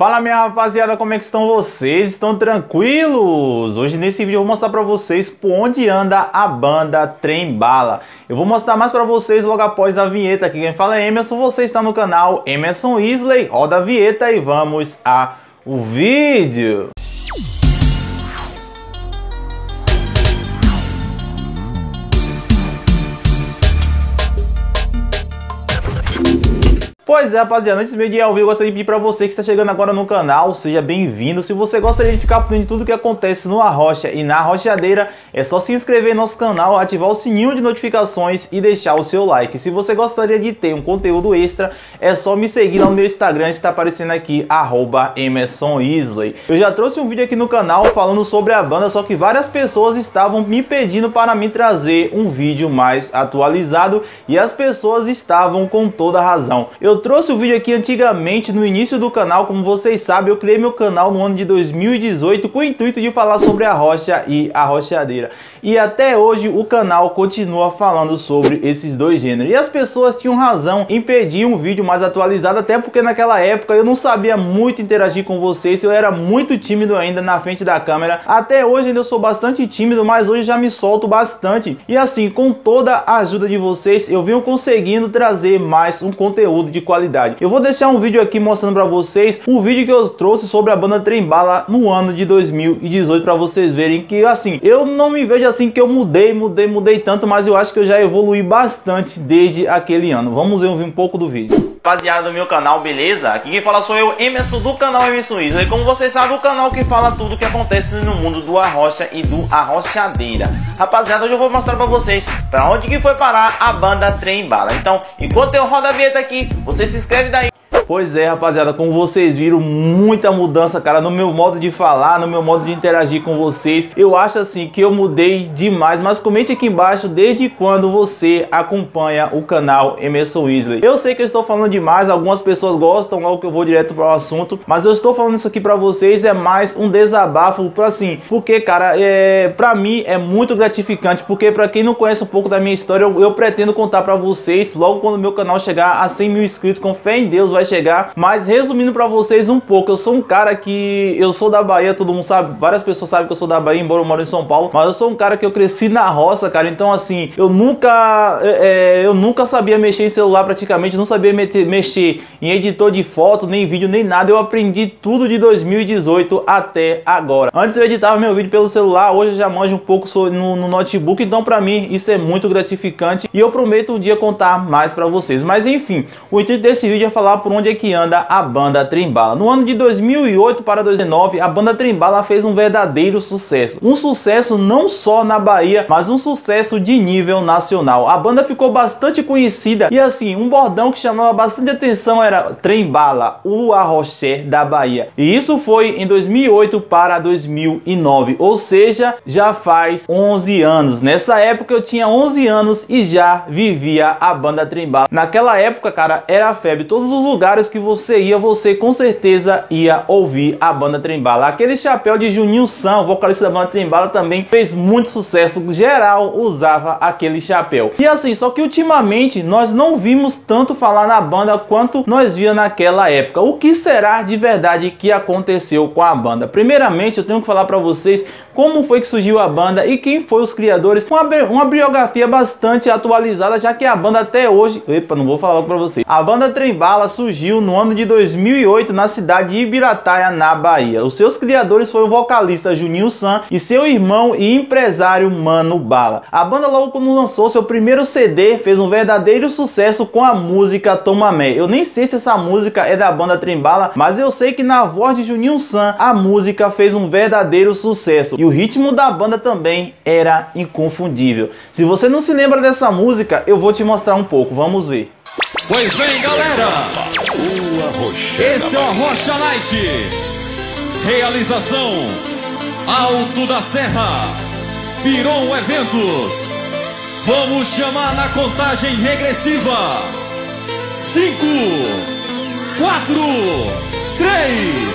Fala minha rapaziada, como é que estão vocês? Estão tranquilos? Hoje nesse vídeo eu vou mostrar pra vocês por onde anda a banda Trem Bala. Eu vou mostrar mais pra vocês logo após a vinheta. Aqui quem fala é Emerson, você está no canal Emerson Isley. Roda a vinheta e vamos a o vídeo. Pois é, rapaziada, antes de ir ao vídeo, eu gostaria de pedir para você que está chegando agora no canal, seja bem-vindo. Se você gostaria de ficar por dentro de tudo que acontece no Arrocha e na Arrochadeira, é só se inscrever no nosso canal, ativar o sininho de notificações e deixar o seu like. Se você gostaria de ter um conteúdo extra, é só me seguir lá no meu Instagram, está aparecendo aqui, arroba Emerson Isley. Eu já trouxe um vídeo aqui no canal falando sobre a banda, só que várias pessoas estavam me pedindo para me trazer um vídeo mais atualizado e as pessoas estavam com toda razão. Eu trouxe o vídeo aqui antigamente no início do canal, como vocês sabem, eu criei meu canal no ano de 2018 com o intuito de falar sobre a rocha e a rochadeira. E até hoje o canal continua falando sobre esses dois gêneros. E as pessoas tinham razão em pedir um vídeo mais atualizado, até porque naquela época eu não sabia muito interagir com vocês, eu era muito tímido ainda na frente da câmera. Até hoje ainda eu sou bastante tímido, mas hoje já me solto bastante. E assim, com toda a ajuda de vocês, eu venho conseguindo trazer mais um conteúdo de qualidade. Eu vou deixar um vídeo aqui mostrando para vocês o vídeo que eu trouxe sobre a banda Trembala no ano de 2018 para vocês verem que assim, eu não me vejo assim que eu mudei, mudei, mudei tanto, mas eu acho que eu já evolui bastante desde aquele ano. Vamos ver um pouco do vídeo. Rapaziada do meu canal, beleza? Aqui quem fala sou eu, Emerson do canal Emerson Isa. E como vocês sabem, o canal que fala tudo que acontece no mundo do arrocha e do arrochadeira. Rapaziada, hoje eu vou mostrar para vocês para onde que foi parar a banda Trem Bala. Então, enquanto eu rodo a vinheta aqui, você se inscreve daí. Pois é, rapaziada, como vocês viram, muita mudança, cara, no meu modo de falar, no meu modo de interagir com vocês. Eu acho assim que eu mudei demais, mas comente aqui embaixo desde quando você acompanha o canal Emerson Weasley. Eu sei que eu estou falando demais, algumas pessoas gostam, logo que eu vou direto para o assunto, mas eu estou falando isso aqui para vocês é mais um desabafo para assim, porque cara, é para mim é muito gratificante, porque para quem não conhece um pouco da minha história, eu, eu pretendo contar para vocês logo quando meu canal chegar a 100 mil inscritos, com fé em Deus vai chegar chegar. Mas resumindo para vocês um pouco, eu sou um cara que eu sou da Bahia, todo mundo sabe, várias pessoas sabem que eu sou da Bahia, embora eu moro em São Paulo, mas eu sou um cara que eu cresci na roça, cara. Então assim, eu nunca é, é eu nunca sabia mexer em celular praticamente, não sabia meter, mexer em editor de foto, nem vídeo, nem nada. Eu aprendi tudo de 2018 até agora. Antes eu editava meu vídeo pelo celular, hoje eu já manjo um pouco no, no notebook, então para mim isso é muito gratificante e eu prometo um dia contar mais para vocês. Mas enfim, o intuito desse vídeo é falar por onde é que anda a banda Trembala. No ano de 2008 para 2009, a banda Trembala fez um verdadeiro sucesso. Um sucesso não só na Bahia, mas um sucesso de nível nacional. A banda ficou bastante conhecida e assim, um bordão que chamava bastante atenção era Trembala, o arroché da Bahia. E isso foi em 2008 para 2009, ou seja, já faz 11 anos. Nessa época eu tinha 11 anos e já vivia a banda Trembala. Naquela época, cara, era febre. Todos os lugares lugares que você ia, você com certeza ia ouvir a banda Trembala. Aquele chapéu de Juninho Sam, o vocalista da banda Trembala, também fez muito sucesso. Geral usava aquele chapéu. E assim, só que ultimamente nós não vimos tanto falar na banda quanto nós via naquela época. O que será de verdade que aconteceu com a banda? Primeiramente, eu tenho que falar para vocês como foi que surgiu a banda e quem foi os criadores. Uma, uma biografia bastante atualizada, já que a banda até hoje... Epa, não vou falar pra vocês. A banda Trembala surgiu no ano de 2008 na cidade de Ibirataia, na Bahia. Os seus criadores foram o vocalista Juninho San e seu irmão e empresário Mano Bala. A banda logo quando lançou seu primeiro CD fez um verdadeiro sucesso com a música Tomamé. Eu nem sei se essa música é da banda Trembala, mas eu sei que na voz de Juninho San a música fez um verdadeiro sucesso. E o ritmo da banda também era inconfundível. Se você não se lembra dessa música, eu vou te mostrar um pouco. Vamos ver. Pois bem, galera! Boa, Rocha Esse é o Rocha Light. Realização: Alto da Serra. Piron Eventos. Vamos chamar na contagem regressiva: 5, 4, 3,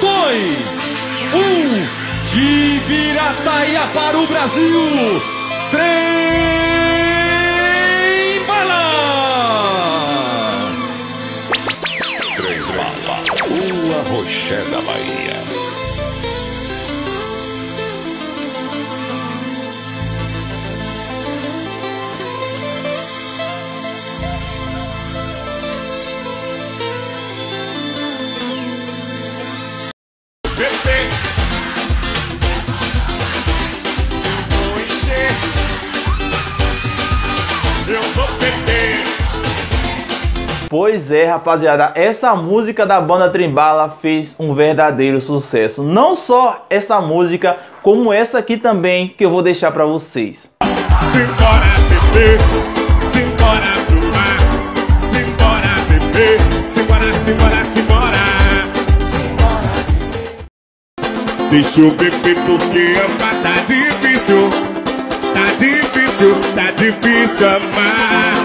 2, 1. De Virataia para o Brasil. 3. Pois é, rapaziada, essa música da banda Trimbala fez um verdadeiro sucesso. Não só essa música, como essa aqui também que eu vou deixar para vocês. Simbora beber, simbora fumar, simbora beber, simbora, simbora, simbora. Deixa eu beber porque amar tá difícil, tá difícil, tá difícil amar.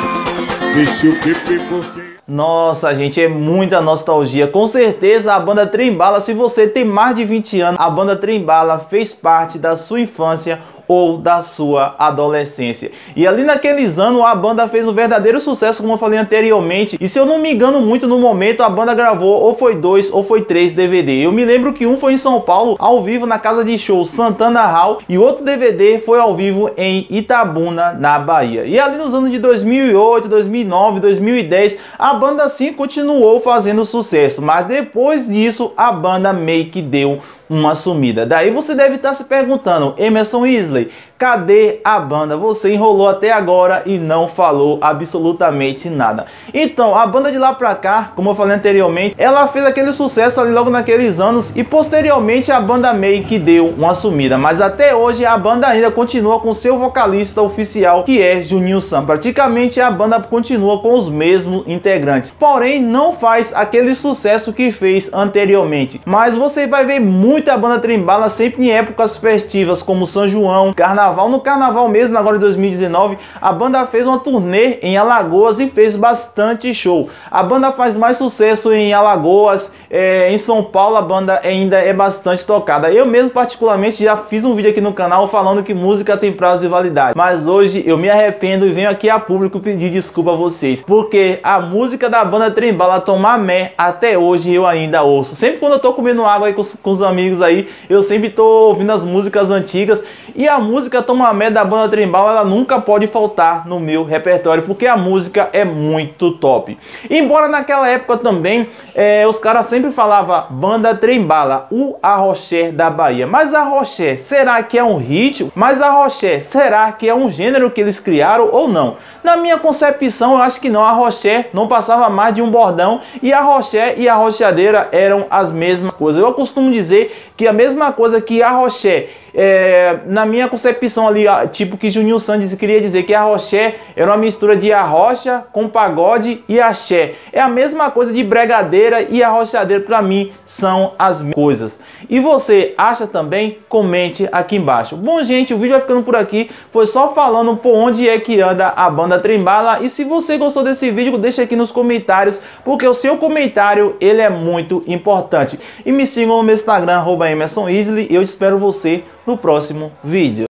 Nossa, gente, é muita nostalgia. Com certeza a banda Trembala, se você tem mais de 20 anos, a banda Trembala fez parte da sua infância ou da sua adolescência. E ali naqueles anos a banda fez um verdadeiro sucesso, como eu falei anteriormente. E se eu não me engano muito no momento, a banda gravou ou foi dois ou foi três DVD. Eu me lembro que um foi em São Paulo, ao vivo na casa de show Santana Hall, e outro DVD foi ao vivo em Itabuna, na Bahia. E ali nos anos de 2008, 2009, 2010, a banda sim continuou fazendo sucesso, mas depois disso a banda meio que deu uma sumida. Daí você deve estar se perguntando, Emerson Isley, Cadê a banda? Você enrolou até agora e não falou absolutamente nada. Então, a banda de lá pra cá, como eu falei anteriormente, ela fez aquele sucesso ali logo naqueles anos e posteriormente a banda meio que deu uma sumida. Mas até hoje a banda ainda continua com seu vocalista oficial, que é Juninho Sam. Praticamente a banda continua com os mesmos integrantes. Porém, não faz aquele sucesso que fez anteriormente. Mas você vai ver muita banda trembala sempre em épocas festivas, como São João, Carnaval. No carnaval mesmo, agora em 2019, a banda fez uma turnê em Alagoas e fez bastante show. A banda faz mais sucesso em Alagoas, é, em São Paulo a banda ainda é bastante tocada. Eu mesmo particularmente já fiz um vídeo aqui no canal falando que música tem prazo de validade. Mas hoje eu me arrependo e venho aqui a público pedir desculpa a vocês. Porque a música da banda Trembala Tomar Mé até hoje eu ainda ouço. Sempre quando eu tô comendo água aí com, com os amigos aí, eu sempre tô ouvindo as músicas antigas. E a música Tomar Mé da banda Trembala ela nunca pode faltar no meu repertório. Porque a música é muito top. Embora naquela época também é, os caras sempre sempre falava banda Trembala, o arroché da Bahia. Mas arroché, será que é um ritmo? Mas arroché, será que é um gênero que eles criaram ou não? Na minha concepção, eu acho que não. Arroché não passava mais de um bordão e arroché e arrochadeira eram as mesmas coisas. Eu costumo dizer que a mesma coisa que arroché é, na minha concepção ali, tipo que Juninho Santos queria dizer que a Roché era uma mistura de arrocha com pagode e axé. É a mesma coisa de bregadeira e arrochadeira para mim são as mesmas coisas. E você acha também? Comente aqui embaixo. Bom, gente, o vídeo vai ficando por aqui. Foi só falando por onde é que anda a banda Trembala. E se você gostou desse vídeo, deixa aqui nos comentários, porque o seu comentário ele é muito importante. E me sigam no meu Instagram, arroba Emerson Easley. Eu espero você no próximo vídeo.